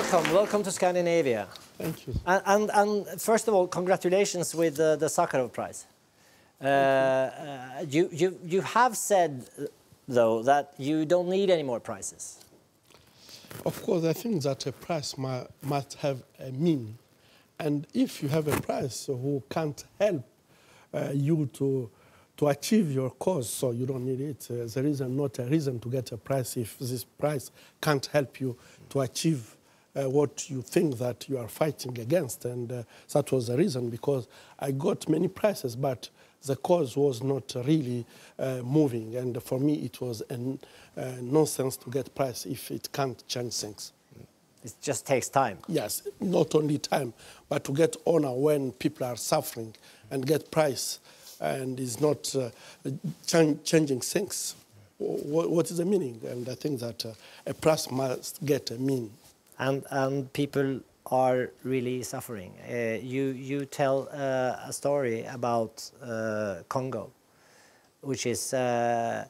welcome, welcome to Scandinavia. Thank you. And, and, and first of all, congratulations with the, the Sakharov Prize. Uh, uh, you, you, you have said, though, that you don't need any more prizes. Of course, I think that a prize must have a meaning. And if you have a prize who can't help uh, you to, to achieve your cause, so you don't need it, uh, there is not a reason to get a prize if this prize can't help you to achieve uh, what you think that you are fighting against. And uh, that was the reason because I got many prizes, but the cause was not really uh, moving. And for me, it was a uh, nonsense to get prize if it can't change things. It just takes time. Yes, not only time, but to get honor when people are suffering and get price and is not uh, ch- changing things. What, what is the meaning? And I think that uh, a price must get a meaning. And, and people are really suffering. Uh, you, you tell uh, a story about uh, Congo, which is uh,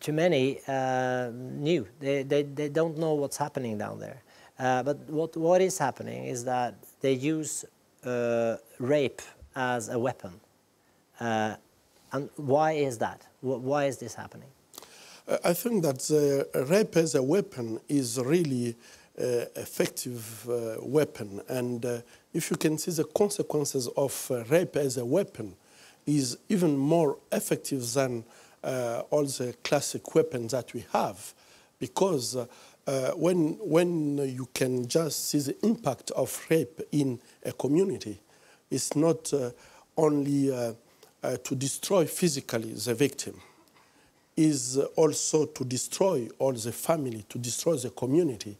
to many uh, new. They, they, they don't know what's happening down there. Uh, but what, what is happening is that they use rape as a weapon. And why is that? Why is this happening? I think that the rape as a weapon is really uh, effective uh, weapon, and uh, if you can see the consequences of uh, rape as a weapon, is even more effective than uh, all the classic weapons that we have, because uh, when when you can just see the impact of rape in a community, it's not only to destroy physically the victim is also to destroy all the family, to destroy the community.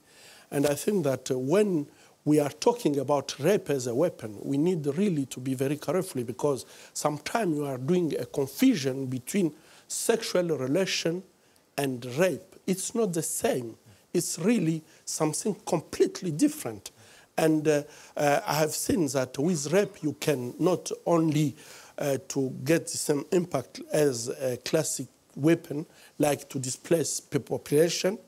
And I think that uh, when we are talking about rape as a weapon, we need really to be very careful because sometimes you are doing a confusion between sexual relation and rape. It's not the same. It's really something completely different. And uh, uh, I have seen that with rape, you can not only uh, to get the same impact as a classic weapon, like to displace population,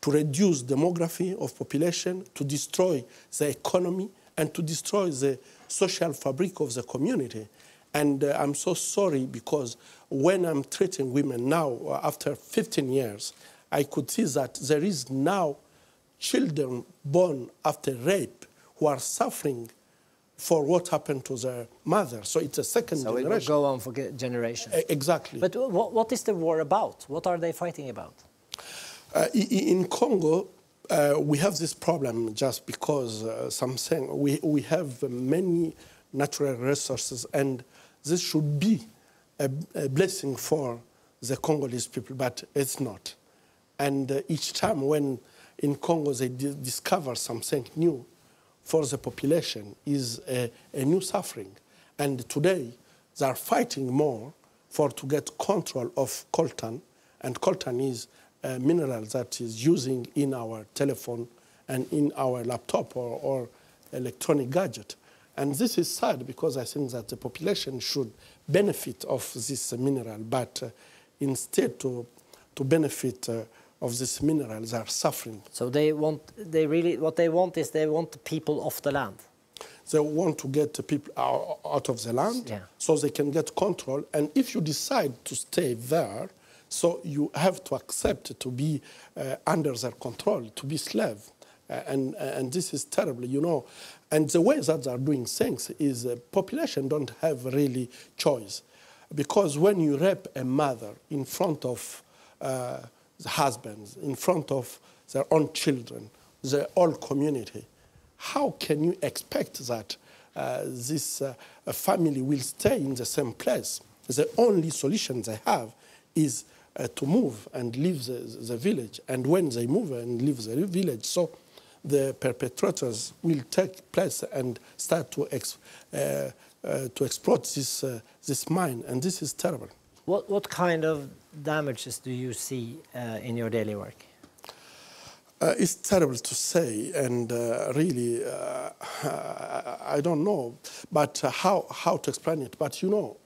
to reduce demography of population, to destroy the economy, and to destroy the social fabric of the community. And uh, I'm so sorry because when I'm treating women now, uh, after 15 years, I could see that there is now children born after rape who are suffering for what happened to their mother. So it's a second So it will generation. go on for ge- generations. Exactly. But what, what is the war about? What are they fighting about? Uh, in Congo, uh, we have this problem just because uh, something we, we have many natural resources, and this should be a, a blessing for the Congolese people, but it's not. And uh, each time when in Congo they di- discover something new for the population is a, a new suffering. And today they are fighting more for to get control of coltan, and coltan is a mineral that is using in our telephone and in our laptop or, or electronic gadget. And this is sad because I think that the population should benefit of this mineral, but uh, instead to, to benefit uh, of this mineral, they are suffering. So they want, they really, what they want is they want the people off the land. They want to get the people out, of the land Yeah. so they can get control. And if you decide to stay there, so you have to accept to be uh, under their control, to be slave. Uh, and, and this is terrible, you know. And the way that they are doing things is uh, population don't have really choice. Because when you rape a mother in front of uh, the husbands, in front of their own children, the whole community, how can you expect that uh, this uh, family will stay in the same place? The only solution they have is uh, to move and leave the, the village. And when they move and leave the village, so the perpetrators will take place and start to, ex, uh, uh, to exploit this, uh, this mine. And this is terrible. What, what kind of damages do you see uh, in your daily work? Uh, it's terrible to say, and uh, really, uh, I don't know, but uh, how, how to explain it. But you know,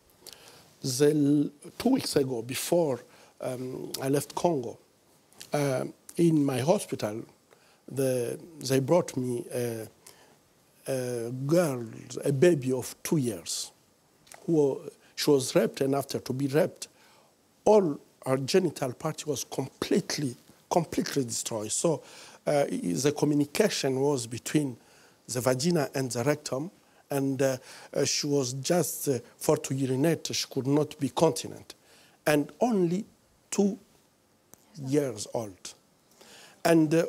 the, two weeks ago, before um, I left Congo, um in my hospital, the, they brought me a, a girl, a baby of two years, who she was raped, and after to be raped, all her genital part was completely, completely destroyed. So uh, the communication was between the vagina and the rectum, and uh, uh, she was just, uh, for to urinate, she could not be continent. And only two years old. And uh,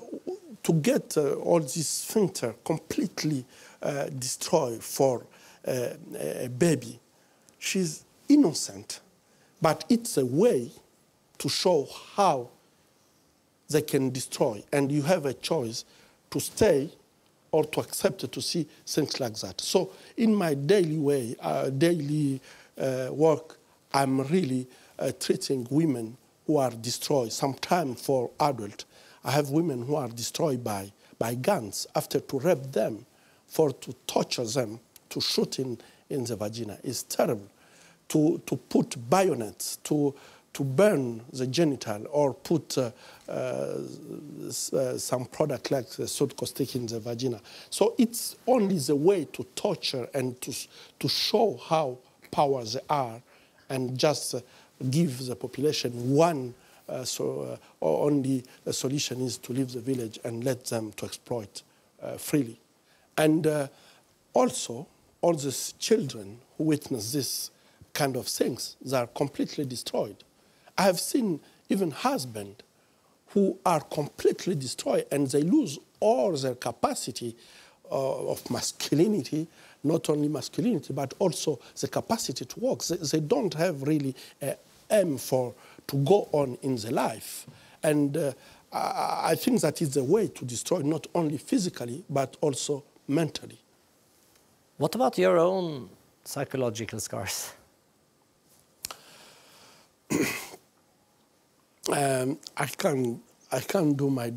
to get uh, all this sphincter completely destroyed for a baby, she's innocent, but it's a way to show how they can destroy. And you have a choice to stay or to accept to see things like that. So in my daily way, uh, daily uh, work, I'm really uh, treating women who are destroyed, sometimes for adult. I have women who are destroyed by, by guns after to rape them, for to torture them, to shoot in, in the vagina. It's terrible. To, to put bayonets, to, to burn the genital or put uh, uh, uh, some product like the salt caustic in the vagina. So it's only the way to torture and to, to show how power they are and just uh, give the population one uh, so uh, only the solution is to leave the village and let them to exploit freely. And also, all these children who witness this kind of things, they are completely destroyed. I have seen even husbands who are completely destroyed and they lose all their capacity uh, of masculinity, not only masculinity, but also the capacity to work. They, they don't have really a aim for to go on in the life. And uh, I, I think that is a way to destroy not only physically, but also mentally. What about your own psychological scars? um, I can I can do my